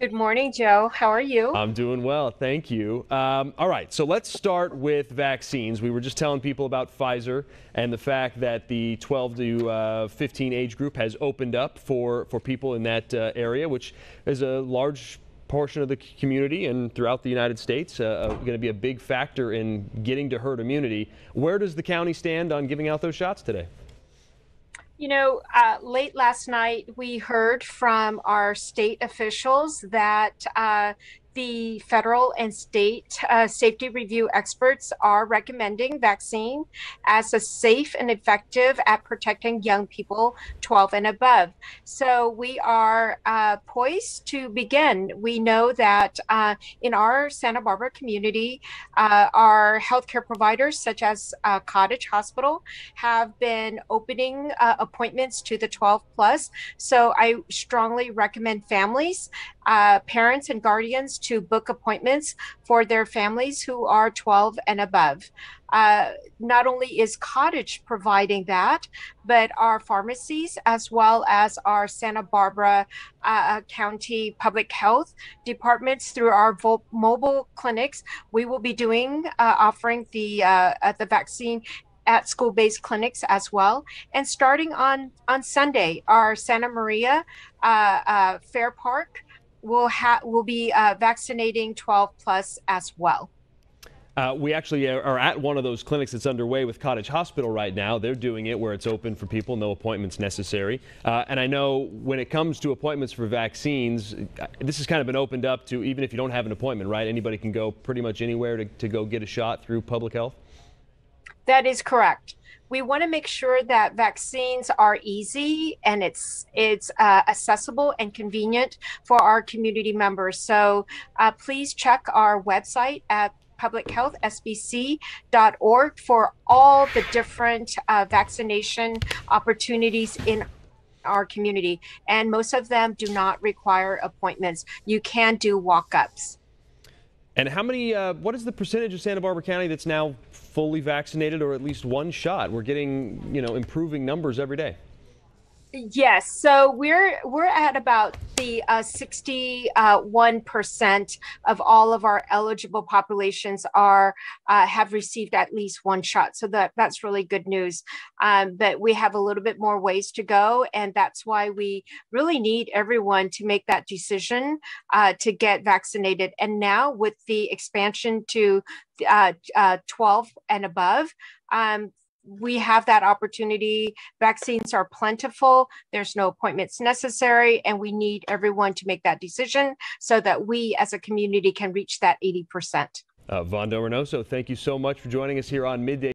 Good morning, Joe. How are you? I'm doing well, thank you. Um, all right, so let's start with vaccines. We were just telling people about Pfizer and the fact that the 12 to uh, 15 age group has opened up for, for people in that uh, area, which is a large portion of the community and throughout the United States, uh, uh going to be a big factor in getting to herd immunity. Where does the county stand on giving out those shots today? You know, uh, late last night, we heard from our state officials that uh, the federal and state uh, safety review experts are recommending vaccine as a safe and effective at protecting young people 12 and above. So we are uh, poised to begin. We know that uh, in our Santa Barbara community, uh, our healthcare providers, such as uh, Cottage Hospital, have been opening uh, appointments to the 12 plus. So I strongly recommend families, parents, and guardians to book appointments for their families who are 12 and above. Uh, not only is Cottage providing that, but our pharmacies, as well as our Santa Barbara uh, uh County Public Health departments through our vo- mobile clinics, we will be doing uh, offering the uh, uh, the vaccine at school-based clinics as well. And starting on on Sunday, our Santa Maria Fair Park will have will be uh, vaccinating 12 plus as well. Uh, we actually are at one of those clinics that's underway with Cottage Hospital right now. They're doing it where it's open for people, no appointments necessary. Uh, and I know when it comes to appointments for vaccines, uh, this has kind of been opened up to even if you don't have an appointment, right? Anybody can go pretty much anywhere to, to go get a shot through public health? That is correct we want to make sure that vaccines are easy and it's it's uh, accessible and convenient for our community members. So uh, please check our website at publichealthsbc.org for all the different uh, vaccination opportunities in our community. And most of them do not require appointments. You can do walk ups. And how many, uh, what is the percentage of Santa Barbara County that's now fully vaccinated or at least one shot? We're getting, you know, improving numbers every day. Yes, so we're we're at about the uh, 61 percent of all of our eligible populations are uh, have received at least one shot. So that that's really good news. Um, but we have a little bit more ways to go, and that's why we really need everyone to make that decision uh, to get vaccinated. And now with the expansion to uh, uh, 12 and above. Um, we have that opportunity. Vaccines are plentiful. There's no appointments necessary, and we need everyone to make that decision so that we as a community can reach that 80%. Uh, Van Do-Reynoso, thank you so much for joining us here on Midday.